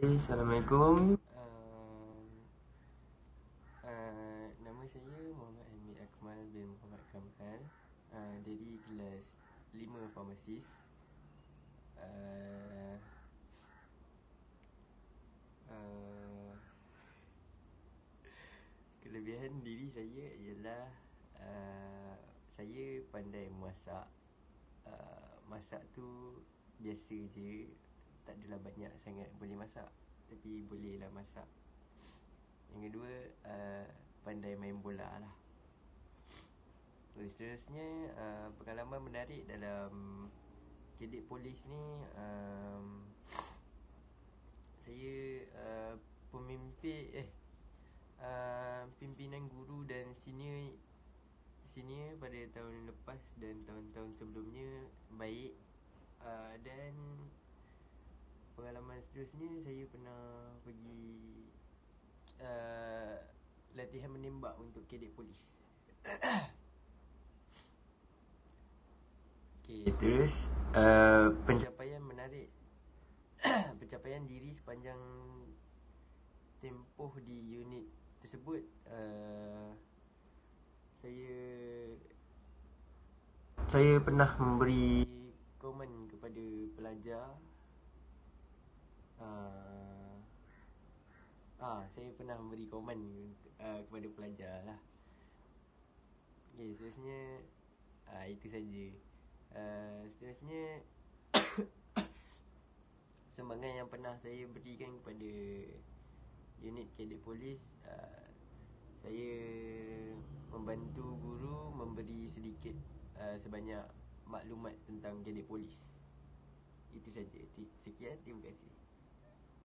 Assalamualaikum. Uh, uh, nama saya Muhammad Hamid Akmal bin Muhammad Kamal uh, dari kelas 5 farmasis. Uh, uh, kelebihan diri saya ialah uh, saya pandai masak. Uh, masak tu biasa je tak adalah banyak sangat boleh masak. Tapi bolehlah masak. Yang kedua uh, pandai main bola lah. Seterusnya uh, pengalaman menarik dalam kedik polis ni um, saya uh, pemimpin eh uh, pimpinan guru dan senior senior pada tahun lepas dan tahun-tahun sebelumnya baik uh, dan pengalaman seterusnya saya pernah pergi uh, latihan menembak untuk kedek polis. Okey, terus uh, pencapaian menarik pencapaian diri sepanjang tempoh di unit tersebut uh, saya saya pernah memberi komen kepada pelajar uh, ah saya pernah memberi komen uh, kepada pelajar lah. Okay, seterusnya uh, itu saja. Uh, seterusnya sumbangan yang pernah saya berikan kepada unit kadet polis uh, saya membantu guru memberi sedikit uh, sebanyak maklumat tentang kadet polis. Itu saja. Sekian, terima kasih.